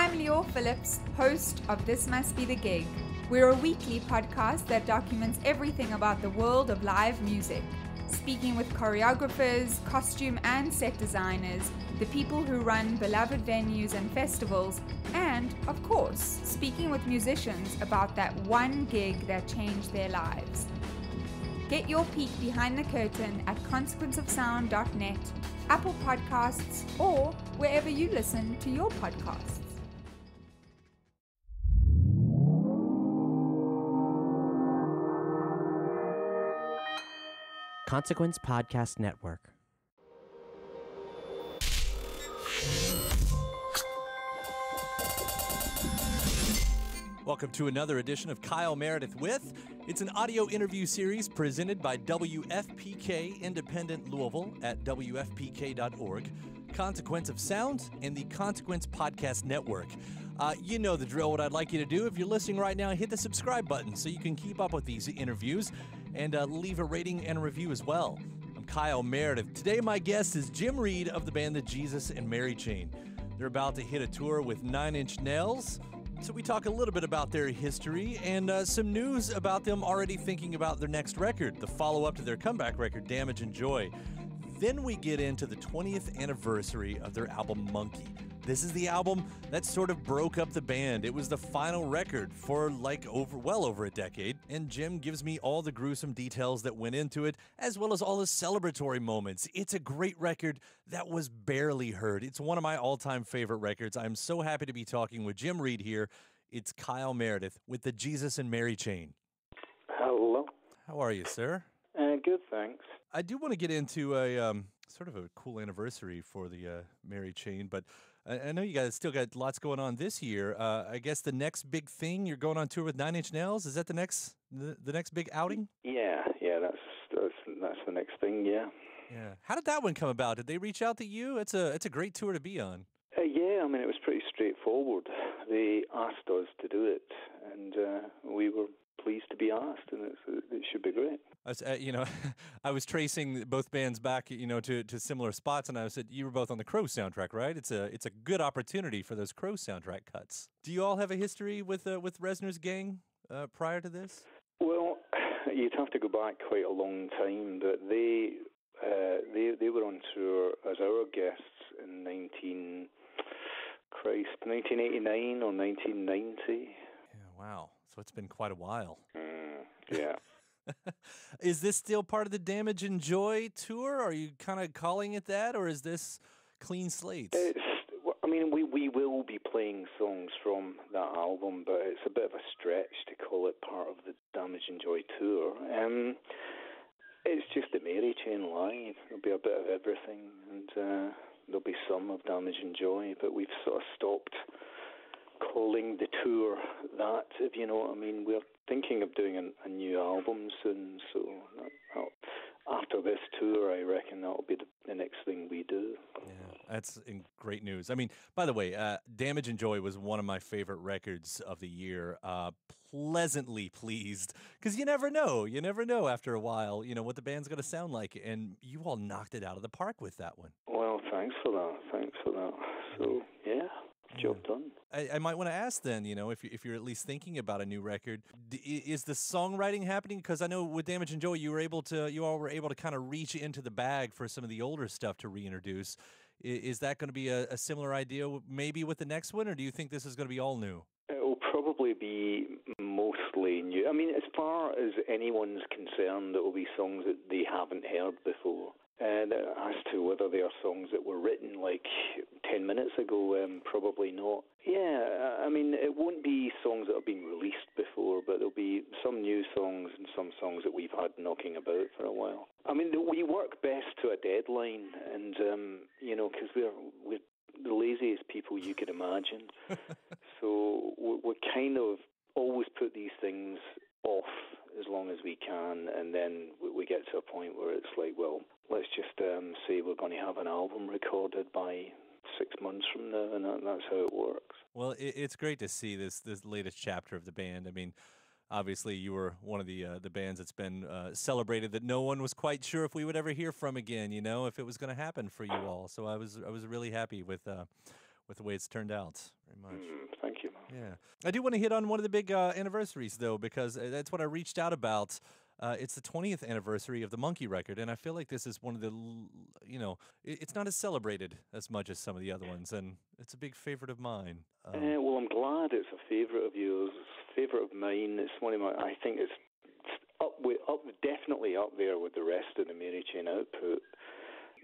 I'm Lior Phillips, host of This Must Be the Gig. We're a weekly podcast that documents everything about the world of live music, speaking with choreographers, costume and set designers, the people who run beloved venues and festivals, and, of course, speaking with musicians about that one gig that changed their lives. Get your peek behind the curtain at consequenceofsound.net, Apple Podcasts, or wherever you listen to your podcasts. Consequence Podcast Network. Welcome to another edition of Kyle Meredith with. It's an audio interview series presented by WFPK Independent Louisville at WFPK.org, Consequence of Sound, and the Consequence Podcast Network. Uh, you know the drill. What I'd like you to do, if you're listening right now, hit the subscribe button so you can keep up with these interviews and uh, leave a rating and a review as well. I'm Kyle Meredith. Today, my guest is Jim Reid of the band The Jesus and Mary Chain. They're about to hit a tour with Nine Inch Nails. So, we talk a little bit about their history and uh, some news about them already thinking about their next record, the follow up to their comeback record, Damage and Joy. Then we get into the 20th anniversary of their album Munki. This is the album that sort of broke up the band. It was the final record for like over well over a decade, and Jim gives me all the gruesome details that went into it as well as all the celebratory moments. It's a great record that was barely heard. It's one of my all-time favorite records. I'm so happy to be talking with Jim Reid here. It's Kyle Meredith with the Jesus and Mary chain. Hello. How are you, sir? Uh, good, thanks. I do want to get into a um, sort of a cool anniversary for the uh, Mary Chain, but I, I, know you guys still got lots going on this year. Uh, I guess the next big thing you're going on tour with Nine Inch Nails is that the next the, the next big outing? Yeah, yeah, that's that's that's the next thing. Yeah. Yeah. How did that one come about? Did they reach out to you? It's a it's a great tour to be on. Uh, yeah, I mean it was pretty straightforward. They asked us to do it, and uh, we were pleased to be asked, and it should be great. I was, uh, you know, I was tracing both bands back, you know, to, to similar spots, and I said you were both on the Crow soundtrack, right? It's a it's a good opportunity for those Crow soundtrack cuts. Do you all have a history with uh, with Reznor's gang uh, prior to this? Well, you'd have to go back quite a long time, but they uh, they they were on tour as our guests in nineteen Christ, nineteen eighty nine or nineteen ninety. Yeah, wow. So it's been quite a while. Mm, yeah. is this still part of the Damage and Joy tour? Are you kind of calling it that, or is this clean slate? I mean, we, we will be playing songs from that album, but it's a bit of a stretch to call it part of the Damage and Joy tour. Um, it's just the Mary Chain live. There'll be a bit of everything, and uh, there'll be some of Damage and Joy, but we've sort of stopped calling the tour that, if you know what I mean. We're thinking of doing a, a new album soon, so that, after this tour, I reckon that'll be the, the, next thing we do. Yeah, that's great news. I mean, by the way, uh, Damage and Joy was one of my favorite records of the year. Uh, pleasantly pleased because you never know. You never know after a while, you know, what the band's going to sound like. And you all knocked it out of the park with that one. Well, thanks for that. Thanks for that. So, yeah Mm. job done. I, I might want to ask then, you know, if, you, if you're at least thinking about a new record, d- is the songwriting happening? Because I know with Damage and Joy, you were able to, you all were able to kind of reach into the bag for some of the older stuff to reintroduce. Is, is that going to be a, a similar idea maybe with the next one, or do you think this is going to be all new? It will probably be mostly new. I mean, as far as anyone's concerned, it will be songs that they haven't heard before. And as to whether they are songs that were written like 10 minutes ago, um, probably not. Yeah, I mean, it won't be songs that have been released before, but there'll be some new songs and some songs that we've had knocking about for a while. I mean, we work best to a deadline, and, um, you know, because we're, we're the laziest people you could imagine. so we're kind of always put these things off as long as we can, and then we get to a point where it's like, well, let's just um, say we're going to have an album recorded by six months from now, and that, that's how it works. Well, it, it's great to see this this latest chapter of the band. I mean. Obviously, you were one of the uh, the bands that's been uh, celebrated that no one was quite sure if we would ever hear from again. You know, if it was going to happen for you all. So I was I was really happy with uh, with the way it's turned out. Very much. Mm, thank you. Yeah. I do want to hit on one of the big uh, anniversaries, though, because uh, that's what I reached out about. Uh, it's the 20th anniversary of the Munki record, and I feel like this is one of the, you know, it's not as celebrated as much as some of the other ones, and it's a big favorite of mine. Um, uh, well, I'm glad it's a favorite of yours, favorite of mine. It's one of my, I think it's up, with, up, definitely up there with the rest of the Mary Chain output.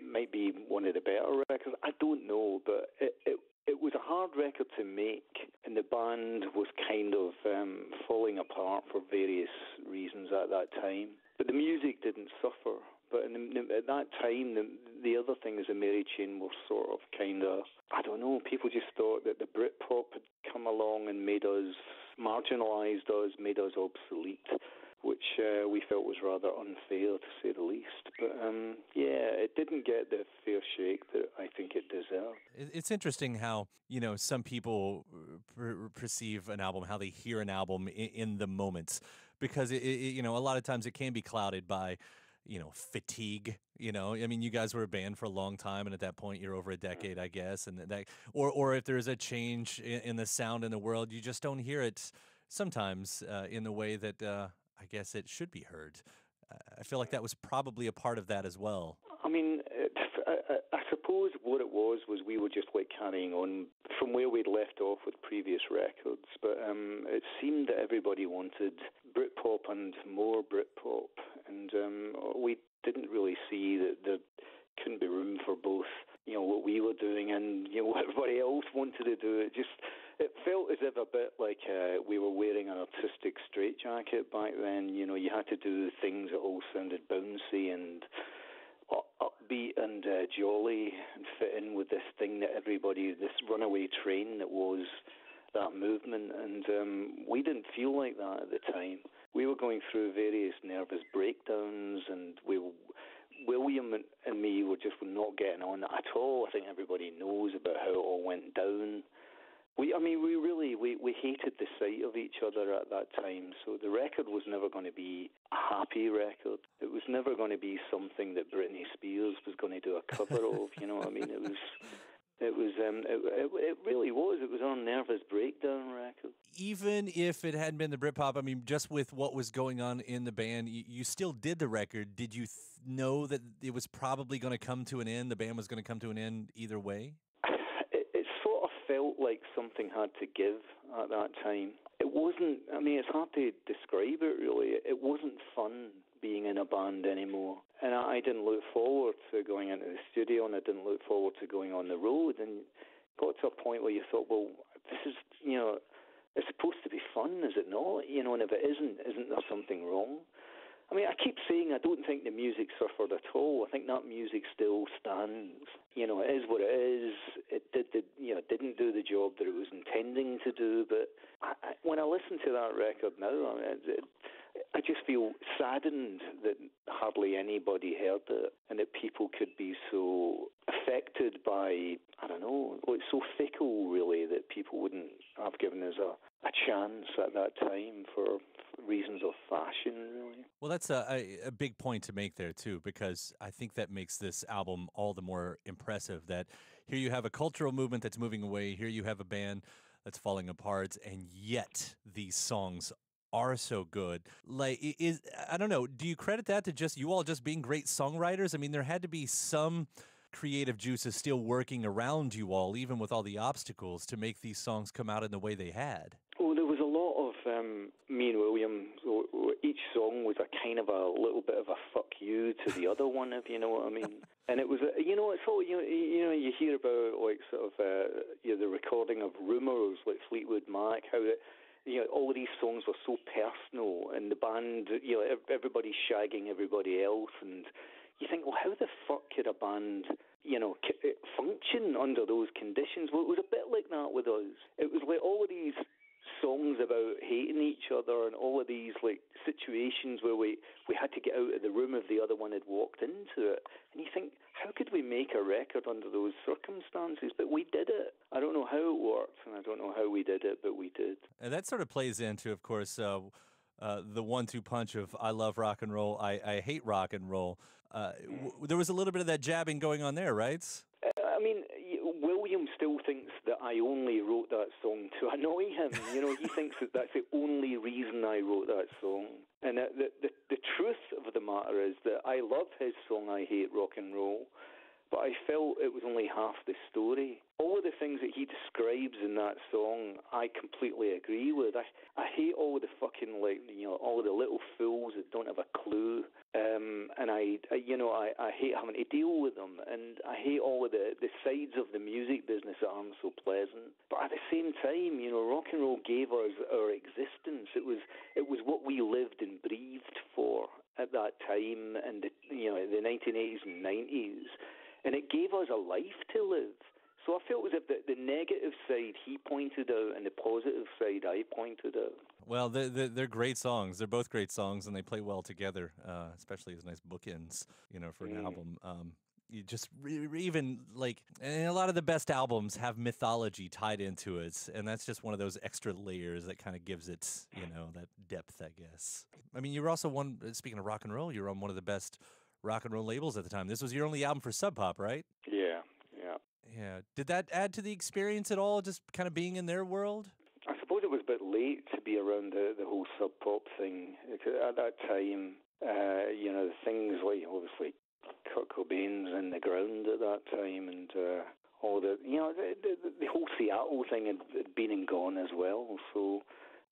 Might be one of the better records. I don't know, but it, it it was a hard record to make, and the band was kind of um, falling apart for various reasons at that time. But the music didn't suffer. But the, at that time, the, the other thing is the Mary Chain was sort of kind of, I don't know, people just thought that the Britpop had come along and made us, marginalised us, made us obsolete which uh, we felt was rather unfair to say the least. But um, yeah, it didn't get the fair shake that I think it deserved. It's interesting how you know some people per- perceive an album, how they hear an album in, in the moments, because it, it, you know a lot of times it can be clouded by you know fatigue you know i mean you guys were a band for a long time and at that point you're over a decade i guess and that or or if there's a change in, in the sound in the world you just don't hear it sometimes uh, in the way that uh, I guess it should be heard. I feel like that was probably a part of that as well. I mean, I, I, suppose what it was was we were just like carrying on from where we'd left off with previous records, but um, it seemed that everybody wanted Britpop and more Britpop, and um, we didn't really see that there couldn't be room for both. You know what we were doing and you know what everybody else wanted to do. It just it felt as if a bit like uh, we were wearing artistic straitjacket back then. You know, you had to do things that all sounded bouncy and upbeat and uh, jolly and fit in with this thing that everybody, this runaway train that was that movement. And um, we didn't feel like that at the time. We were going through various nervous breakdowns, and we. William and me were just not getting on at all. I think everybody knows about how it all went down we, I mean, we really we, we hated the sight of each other at that time. So the record was never going to be a happy record. It was never going to be something that Britney Spears was going to do a cover of. You know, what I mean, it was. It was, um, it, it, it, really was. It was on Nervous Breakdown record. Even if it hadn't been the Britpop, I mean, just with what was going on in the band, you, you still did the record. Did you th- know that it was probably going to come to an end? The band was going to come to an end either way like something had to give at that time. It wasn't, I mean, it's hard to describe it really. It wasn't fun being in a band anymore. And I, I didn't look forward to going into the studio and I didn't look forward to going on the road. And got to a point where you thought, well, this is, you know, it's supposed to be fun, is it not? You know, and if it isn't, isn't there something wrong? I mean, I keep saying I don't think the music suffered at all. I think that music still stands. You know, it is what it is. It did the, you know, didn't do the job that it was intending to do. But I, I, when I listen to that record now, I, mean, it, I just feel saddened that hardly anybody heard it, and that people could be so affected by, I don't know, well, it's so fickle, really, that people wouldn't have given us a, a chance at that time for reasons of fashion, really. Well, that's a, a, big point to make there, too, because I think that makes this album all the more impressive. That here you have a cultural movement that's moving away, here you have a band that's falling apart, and yet these songs are so good. Like, is I don't know. Do you credit that to just you all just being great songwriters? I mean, there had to be some creative juices still working around you all, even with all the obstacles, to make these songs come out in the way they had. Well, there was a lot of um, me and William. Each song was a kind of a little bit of a fuck you to the other one, if you know what I mean. And it was, a, you know, it's all you know. You know, you hear about like sort of uh, you know, the recording of Rumours, like Fleetwood Mac, how it you know, all of these songs were so personal, and the band, you know, everybody shagging everybody else, and you think, well, how the fuck could a band, you know, function under those conditions? Well, it was a bit like that with us. It was like all of these songs about hating each other and all of these like situations where we we had to get out of the room if the other one had walked into it. And you think how could we make a record under those circumstances? But we did it. I don't know how it worked and i don't know how we did it but we did. And that sort of plays into of course uh, uh, the one-two punch of I love rock and roll, I, I hate rock and roll. Uh, w- there was a little bit of that jabbing going on there, right? I only wrote that song to annoy him. You know, he thinks that that's the only reason I wrote that song. And the, the, the truth of the matter is that I love his song, I Hate Rock and Roll but I felt it was only half the story. All of the things that he describes in that song, I completely agree with. I, I hate all of the fucking like you know all of the little fools that don't have a clue, um, and I, I you know I, I hate having to deal with them, and I hate all of the the sides of the music business that aren't so pleasant. But at the same time, you know, rock and roll gave us our existence. It was it was what we lived and breathed for at that time, and the you know the 1980s and 90s and it gave us a life to live. So I felt as if the, the negative side he pointed out and the positive side I pointed out. Well, they're, they're, they're great songs. They're both great songs, and they play well together, uh, especially as nice bookends, you know, for an Mm. album. Um, you just re- re- even like, and a lot of the best albums have mythology tied into it, and that's just one of those extra layers that kind of gives it, you know, that depth, I guess. I mean, you were also one. Speaking of rock and roll, you were on one of the best rock and roll labels at the time. This was your only album for Sub Pop, right? Yeah, yeah. Yeah. Did that add to the experience at all? Just kind of being in their world? I suppose it was a bit late to be around the, the whole sub pop thing. At that time, uh, you know, things like obviously Kurt Cobain's in the ground at that time, and uh, all the you know the, the, the whole Seattle thing had, had been and gone as well. So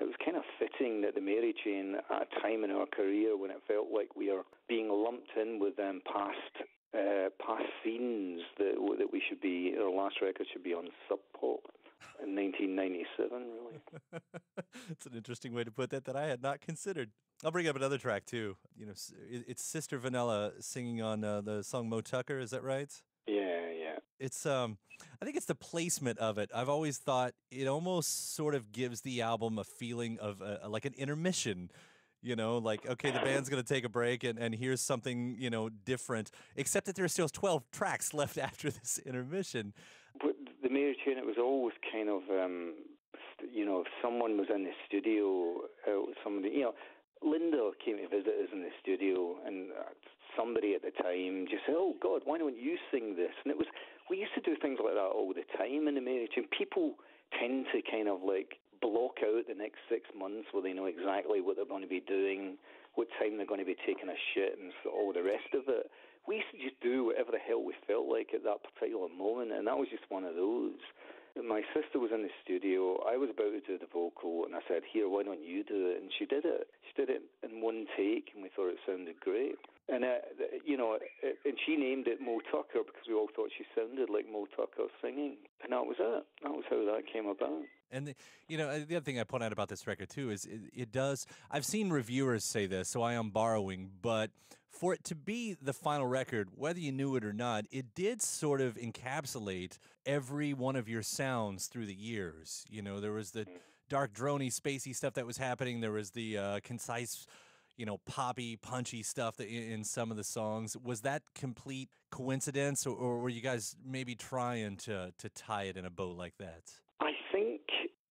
it was kind of fitting that the Mary Chain, at a time in our career when it felt like we are being lumped in with um, past uh, past scenes, that that we should be our last record should be on Sub Pop in 1997. Really. it's an interesting way to put that that I had not considered. I'll bring up another track too. You know, it's Sister Vanilla singing on uh, the song Moe Tucker. Is that right? Yeah, yeah. It's um, I think it's the placement of it. I've always thought it almost sort of gives the album a feeling of uh like an intermission. You know, like okay, the band's gonna take a break, and, and here's something you know different. Except that there's still 12 tracks left after this intermission. But the Mary Chain, it was always kind of, um, you know, if someone was in the studio, uh, somebody, you know, Linda came to visit us in the studio, and uh, somebody at the time just said, "Oh God, why don't you sing this?" And it was we used to do things like that all the time in the Mary Chain. People tend to kind of like block out the next six months where they know exactly what they're going to be doing, what time they're going to be taking a shit, and all the rest of it. We used to just do whatever the hell we felt like at that particular moment, and that was just one of those. My sister was in the studio. I was about to do the vocal, and I said, "Here, why don't you do it?" And she did it. She did it in one take, and we thought it sounded great. And uh, you know, and she named it Moe Tucker because we all thought she sounded like Moe Tucker singing, and that was it. That was how that came about. And the, you know, the other thing I point out about this record too is it, it does. I've seen reviewers say this, so I am borrowing, but for it to be the final record, whether you knew it or not, it did sort of encapsulate every one of your sounds through the years. You know, there was the dark, drony, spacey stuff that was happening. There was the uh, concise. You know, poppy, punchy stuff that in, some of the songs. Was that complete coincidence, or, or were you guys maybe trying to to tie it in a bow like that? I think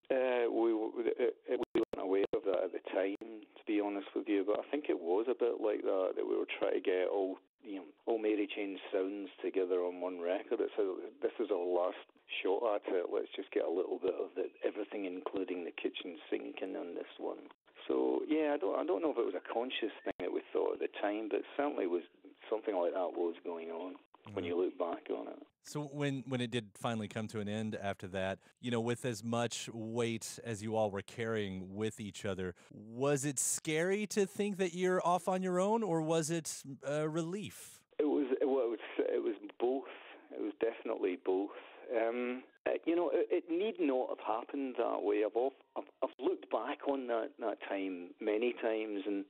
uh, we uh, uh, we weren't aware of that at the time, to be honest with you. But I think it was a bit like that that we were trying to get all you know all Mary Chain sounds together on one record. It's a, this is our last shot at it. Let's just get a little bit of it, everything, including the kitchen sink, in on this one. So yeah, I don't I don't know if it was a conscious thing that we thought at the time, but certainly was something like that was going on when you look back on it. So when when it did finally come to an end after that, you know, with as much weight as you all were carrying with each other, was it scary to think that you're off on your own, or was it a relief? It was well, it was it was both. It was definitely both. Um, uh, you know, it, it need not have happened that way. I've, off, I've I've back on that that time many times, and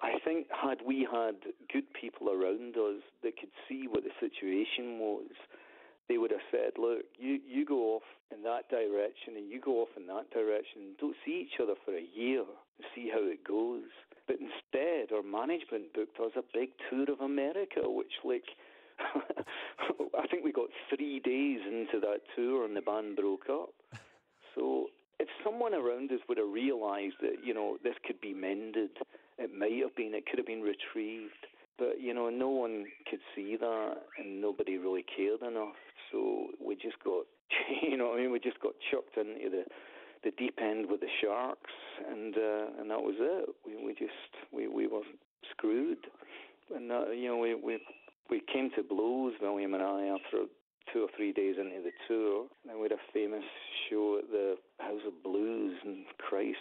I think had we had good people around us that could see what the situation was, they would have said, "Look, you you go off in that direction, and you go off in that direction. Don't see each other for a year and see how it goes." But instead, our management booked us a big tour of America, which like. I think we got three days into that tour and the band broke up. So if someone around us would have realised that, you know, this could be mended, it might have been, it could have been retrieved. But, you know, no one could see that and nobody really cared enough. So we just got you know, I mean, we just got chucked into the the deep end with the sharks, and uh, and that was it. We we just we we were screwed, and uh, you know we we we came to blows, William and I, after two or three days into the tour. And we had a famous show at the House of Blues, and Christ,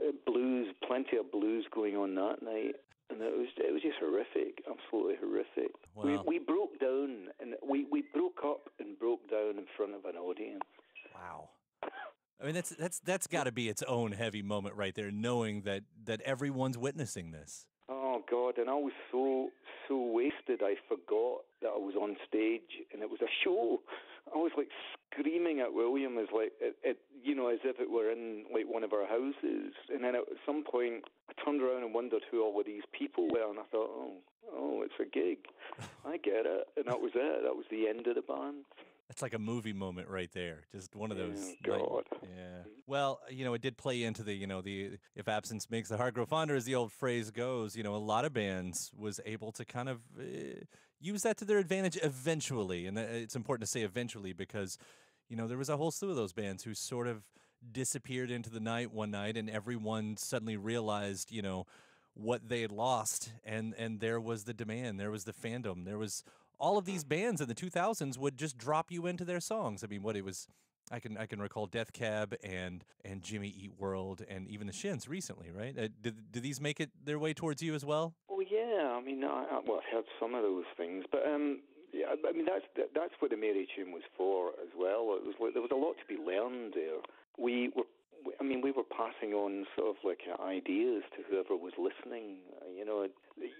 uh, blues, plenty of blues going on that night. And it was it was just horrific, absolutely horrific. Wow. We we broke down and we, we broke up and broke down in front of an audience. Wow. I mean, that's that's that's got to be its own heavy moment right there, knowing that that everyone's witnessing this. God! And I was so so wasted. I forgot that I was on stage and it was a show. I was like screaming at William as like it, it you know as if it were in like one of our houses. And then at some point, I turned around and wondered who all of these people were, and I thought, oh, oh, it's a gig. I get it. And that was it. That was the end of the band. That's like a movie moment right there. Just one of those. God. yeah. Well, you know, it did play into the, you know, the if absence makes the heart grow fonder, as the old phrase goes. You know, a lot of bands was able to kind of uh, use that to their advantage eventually, and uh, it's important to say eventually because, you know, there was a whole slew of those bands who sort of disappeared into the night one night, and everyone suddenly realized, you know, what they had lost, and and there was the demand, there was the fandom, there was all of these bands in the 2000s would just drop you into their songs. I mean, what it was, I can I can recall Death Cab and and Jimmy Eat World and even the Shins recently, right? Uh, did did these make it their way towards you as well? Oh yeah, I mean, I, I, well, I've heard some of those things, but um, yeah, I mean that's that, that's what the Mary tune was for as well. It was there was a lot to be learned there. We were, I mean, we were passing on sort of like ideas to whoever was listening. You know,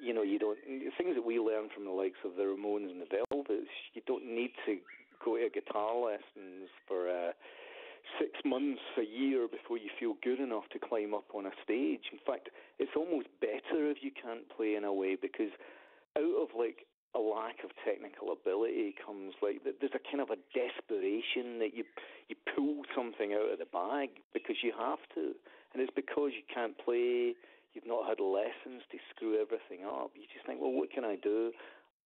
you know, you don't things that we learn from the likes of the Ramones and the Velvets. You don't need to go to guitar lessons for. Uh, six months, a year before you feel good enough to climb up on a stage. In fact, it's almost better if you can't play in a way because out of like a lack of technical ability comes like there's a kind of a desperation that you you pull something out of the bag because you have to, and it's because you can't play. You've not had lessons to screw everything up. You just think, well, what can I do?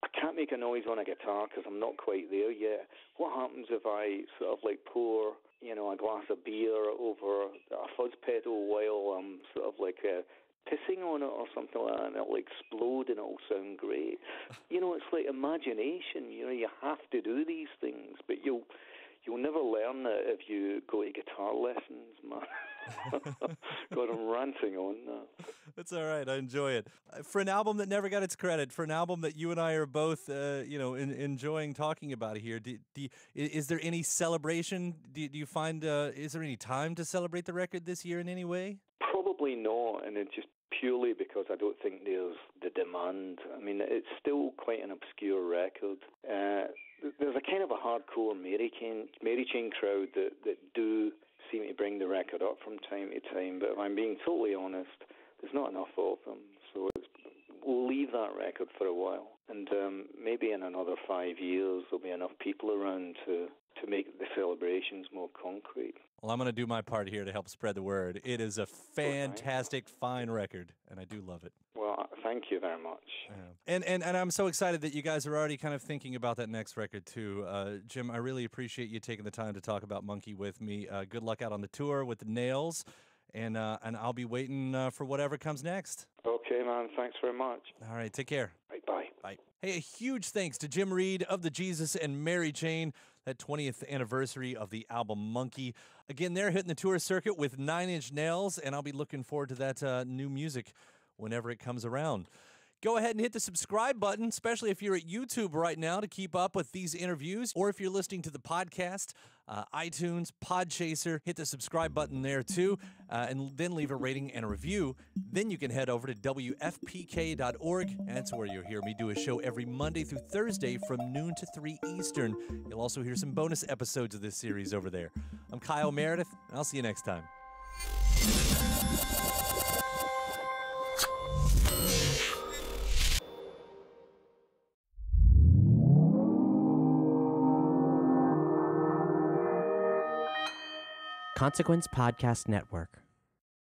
I can't make a noise on a guitar because I'm not quite there yet. What happens if I sort of like pour, you know, a glass of beer over a fuzz pedal while I'm sort of like uh, pissing on it or something like that, and it'll explode and it'll sound great. You know, it's like imagination. You know, you have to do these things, but you'll you'll never learn it if you go to guitar lessons, man. God, I'm ranting on now. That's all right. I enjoy it. For an album that never got its credit, for an album that you and I are both, uh, you know, in, enjoying talking about here, do, do is there any celebration? Do, do you find, uh, is there any time to celebrate the record this year in any way? Probably not, and it's just purely because I don't think there's the demand. I mean, it's still quite an obscure record. Uh, there's a kind of a hardcore Mary Chain, Mary Chain crowd that, that do seem to bring the record up from time to time, but if I'm being totally honest, there's not enough of them. So we'll leave that record for a while, and um, maybe in another five years there'll be enough people around to to make the celebrations more concrete. Well, I'm going to do my part here to help spread the word. It is a fantastic, fine record, and I do love it. Well, thank you very much. Yeah. And, and and I'm so excited that you guys are already kind of thinking about that next record too. Uh, Jim, I really appreciate you taking the time to talk about Munki with me. Uh, good luck out on the tour with the Nails, and uh, and I'll be waiting uh, for whatever comes next. Okay, man. Thanks very much. All right, take care. Bye bye. Bye. Hey, a huge thanks to Jim Reid of the Jesus and Mary Chain, that 20th anniversary of the album Munki. Again, they're hitting the tour circuit with Nine Inch Nails, and I'll be looking forward to that uh, new music whenever it comes around. Go ahead and hit the subscribe button, especially if you're at YouTube right now to keep up with these interviews, or if you're listening to the podcast, uh, iTunes, Podchaser, hit the subscribe button there too, uh, and then leave a rating and a review. Then you can head over to WFPK.org. That's where you'll hear me do a show every Monday through Thursday from noon to 3 Eastern. You'll also hear some bonus episodes of this series over there. I'm Kyle Meredith, and I'll see you next time. Consequence Podcast Network.